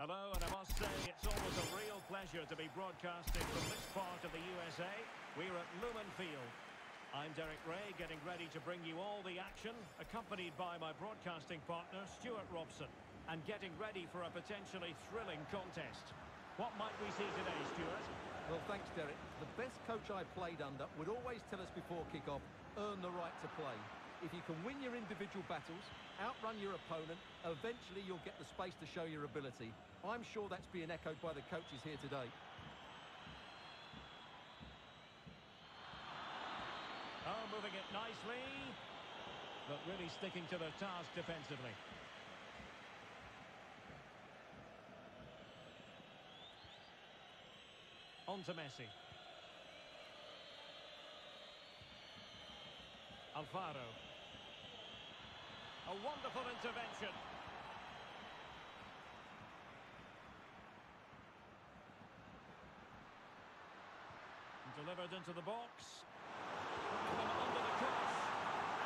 Hello, and I must say it's always a real pleasure to be broadcasting from this part of the USA. We're at Lumen Field. I'm Derek Rae, getting ready to bring you all the action, accompanied by my broadcasting partner, Stuart Robson, and getting ready for a potentially thrilling contest. What might we see today, Stuart? Well, thanks, Derek. The best coach I played under would always tell us before kick-off, earn the right to play. If you can win your individual battles, outrun your opponent, eventually you'll get the space to show your ability. I'm sure that's being echoed by the coaches here today. Oh, moving it nicely, but really sticking to the task defensively. On to Messi. Alfaro. A wonderful intervention. Delivered into the box. Under the cross.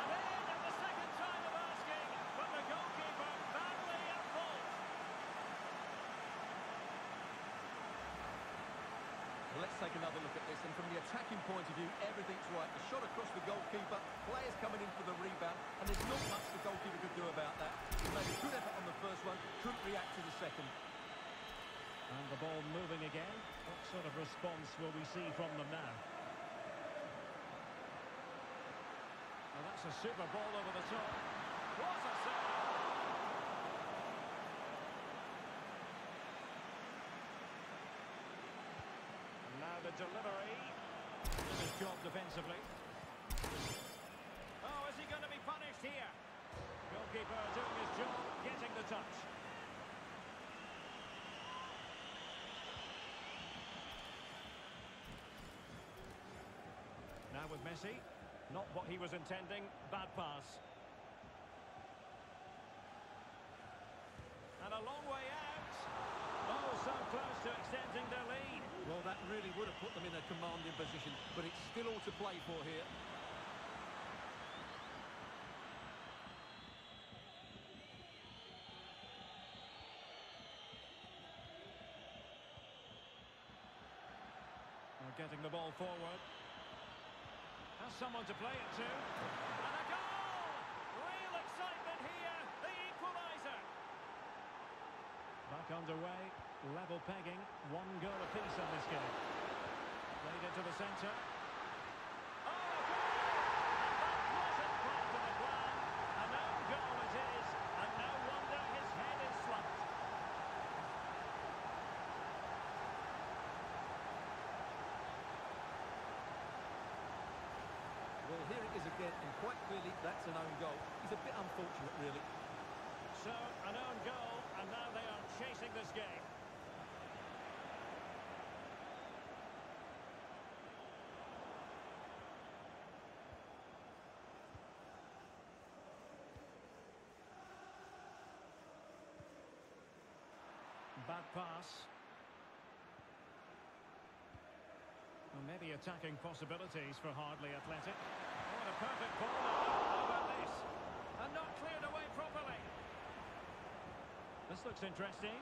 And in at the second time of asking, but the goalkeeper badly at fault. Let's take another look at this. And from the attacking point of view, everything's right. The shot across the goalkeeper, players coming in for the rebound, and there's not much the goalkeeper could do about that. He made a good effort on the first one, couldn't react to the second. And the ball moving again. What sort of response will we see from them now? Well, that's a super ball over the top. What a save! Now the delivery. His job defensively. Touch. Now with Messi. Not what he was intending. Bad pass. And a long way out. Oh, so close to extending their lead. Well, that really would have put them in a commanding position, but it's still all to play for here. Getting the ball forward. Has someone to play it to. And a goal! Real excitement here. The equaliser. Back underway. Level pegging. One goal apiece in this game. Played into the centre. Oh, a goal! And that wasn't part of the plan. An own goal it is. And no wonder his head is slumped. Well, here it and quite clearly that's an own goal. He's a bit unfortunate, really. So, an own goal, and now they are chasing this game. Bad pass. Well, maybe attacking possibilities for Hardley Athletic. And a perfect ball. How about this? And not cleared away properly. This looks interesting.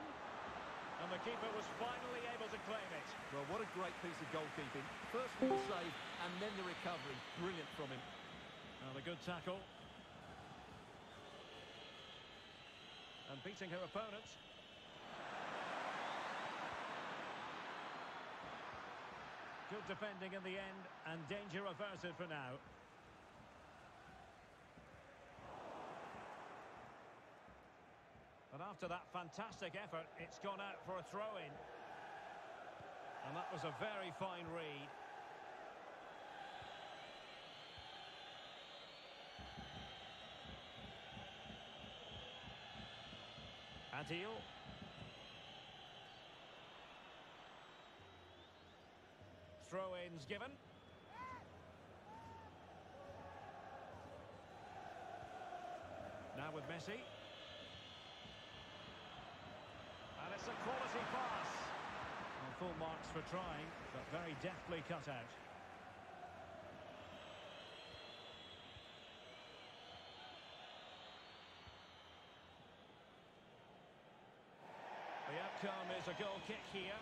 And the keeper was finally able to claim it. Well, what a great piece of goalkeeping. First the save, and then the recovery. Brilliant from him. Well, a good tackle. And beating her opponent. Good defending in the end, and danger averted for now. After that fantastic effort, it's gone out for a throw-in. And that was a very fine read. Adil. Throw-ins given. Now with Messi. quality pass. Well, full marks for trying, but very deftly cut out. The outcome is a goal kick here.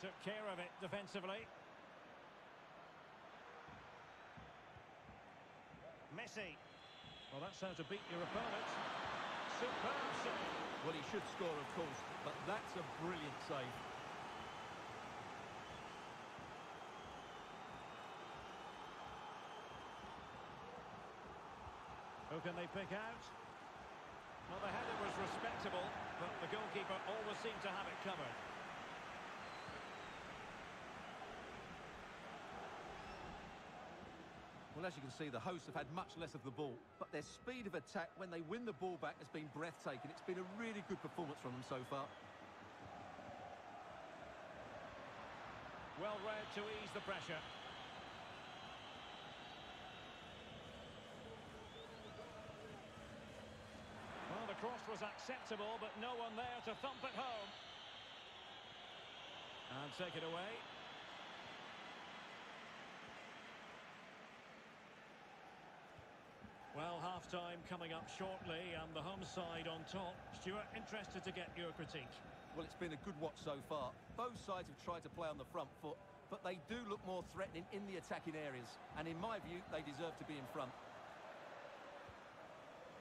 Took care of it defensively. Messi. Well, that's how to beat your opponent. Superb save. Well, he should score, of course, but that's a brilliant save. Who can they pick out? Well, the header was respectable, but the goalkeeper always seemed to have it covered. Well, as you can see, the hosts have had much less of the ball, but their speed of attack when they win the ball back has been breathtaking. It's been a really good performance from them so far. Well read to ease the pressure. Well, the cross was acceptable, but no one there to thump it home. And take it away. Well, half-time coming up shortly, and the home side on top. Stuart, interested to get your critique. Well, it's been a good watch so far. Both sides have tried to play on the front foot, but they do look more threatening in the attacking areas. And in my view, they deserve to be in front.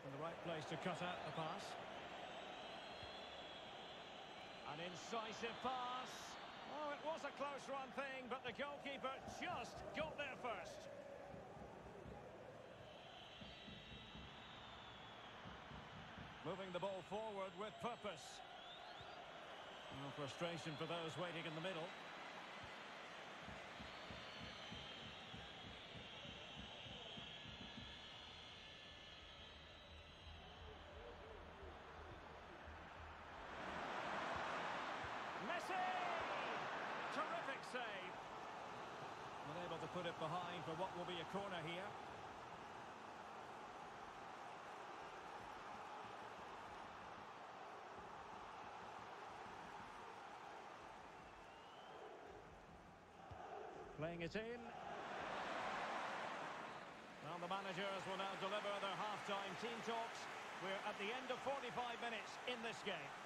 In the right place to cut out the pass. An incisive pass. Oh, it was a close run thing, but the goalkeeper just got there first. Moving the ball forward with purpose. No frustration for those waiting in the middle. Messi! Terrific save. Unable to put it behind for what will be a corner here. Playing it in. Well, the managers will now deliver their half-time team talks. We're at the end of 45 minutes in this game.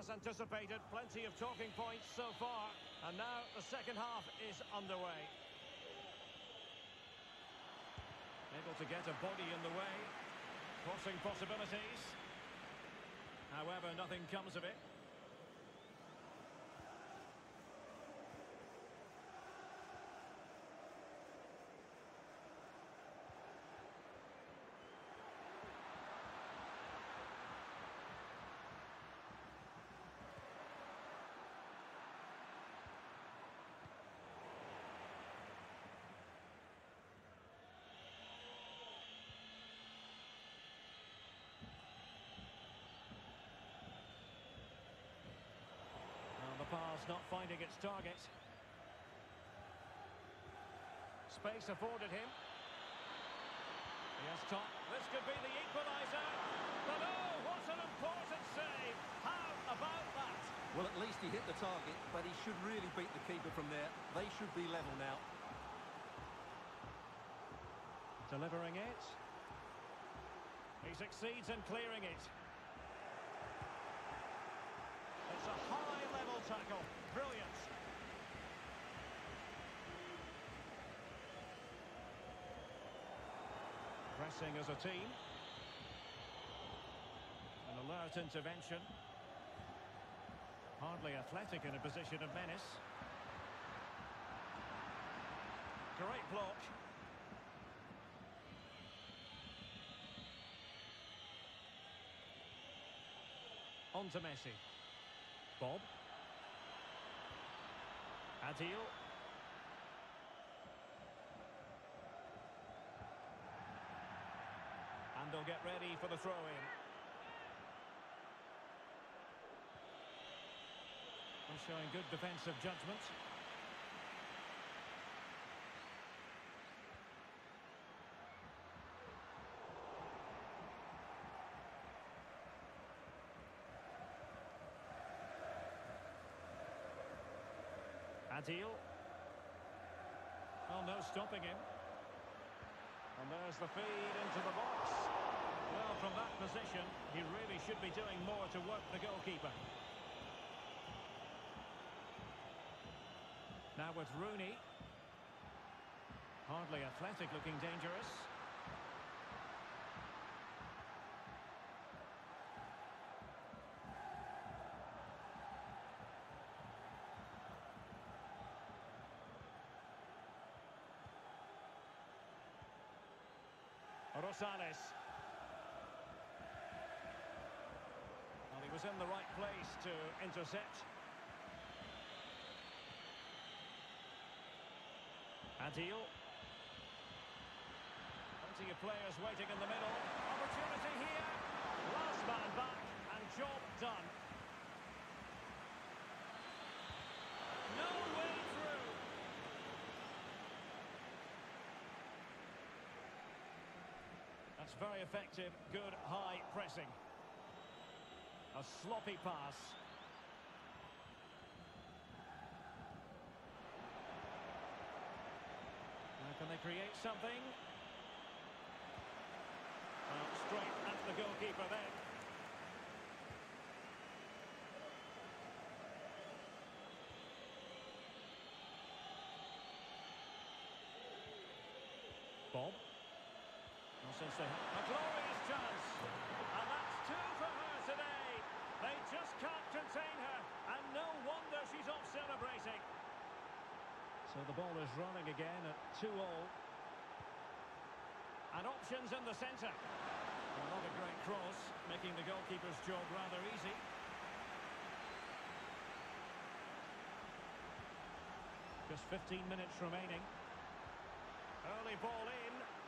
As anticipated, plenty of talking points so far. And now the second half is underway. Able to get a body in the way. Crossing possibilities. However, nothing comes of it. And the pass not finding its target. Space afforded him. Yes, top. This could be the equaliser. But oh, what an important save. How about that? Well, at least he hit the target, but he should really beat the keeper from there. They should be level now. Delivering it. He succeeds in clearing it. It's a high-level tackle. Brilliant. Pressing as a team. An alert intervention. Hardly athletic in a position of menace. Great block. On to Messi. Bob. Adil. And they'll get ready for the throw-in. Showing good defensive judgment. Adil. No stopping him. And there's the feed into the box. Well, from that position, he really should be doing more to work the goalkeeper. Now with Rooney. Hardly athletic, looking dangerous. Rosales. Well, he was in the right place to intercept. Adil. Plenty of players waiting in the middle. Opportunity here. Last man back and job done. No way through. That's very effective. Good high pressing. A sloppy pass. Now can they create something? Well, straight at the goalkeeper then. Bob. Since they a glorious chance. And that's two for her today. They just can't contain her. And no wonder she's off celebrating. So the ball is running again at 2 all. And options in the centre. Well, not a great cross, making the goalkeeper's job rather easy. Just 15 minutes remaining. Early ball in.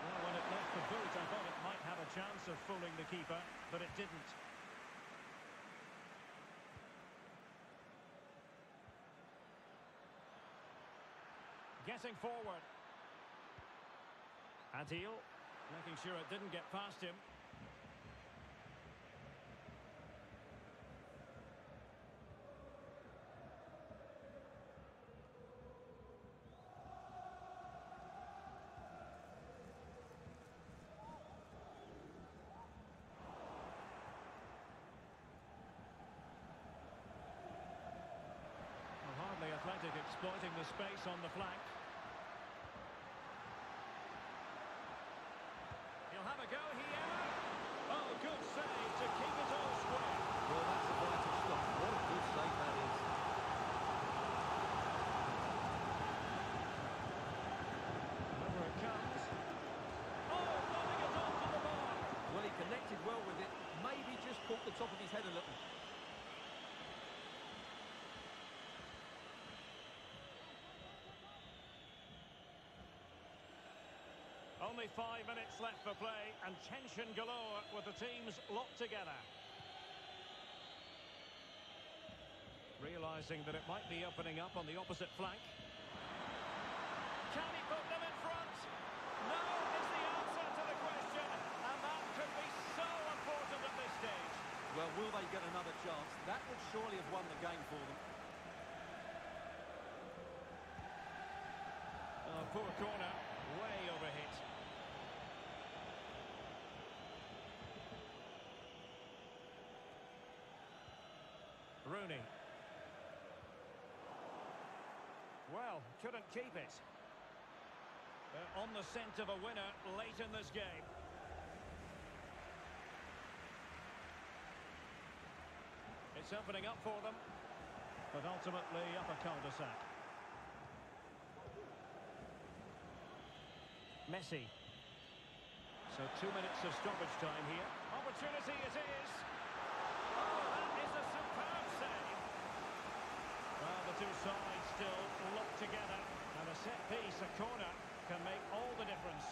Well, when it left the boot, I thought it might have a chance of fooling the keeper, but it didn't. Getting forward. Adil, making sure it didn't get past him. Well, hardly athletic exploiting the space on the flank. He'll have a go here. Oh, good save to keep it all square. Well, that's a vital stop. What a good save that is. Over it comes. Oh, nodding it off to the bar. Well, he connected well with it. Maybe just caught the top of his head a little. Only five minutes left for play and tension galore with the teams locked together. Realising that it might be opening up on the opposite flank. Can he put them in front? No is the answer to the question. And that could be so important at this stage. Well, will they get another chance? That would surely have won the game for them. Oh, poor corner. Way overhit. Rooney. Well, couldn't keep it. They're on the scent of a winner late in this game. It's opening up for them. But ultimately up a cul-de-sac. Messi. So two minutes of stoppage time here. Opportunity it is. Oh, that is a. Well, the two sides still lock together. And a set piece, a corner, can make all the difference.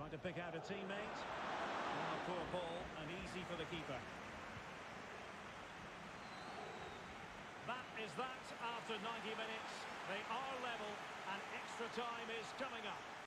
Trying to pick out a teammate. Oh, poor ball, and easy for the keeper. That is that after 90 minutes. They are level, and extra time is coming up.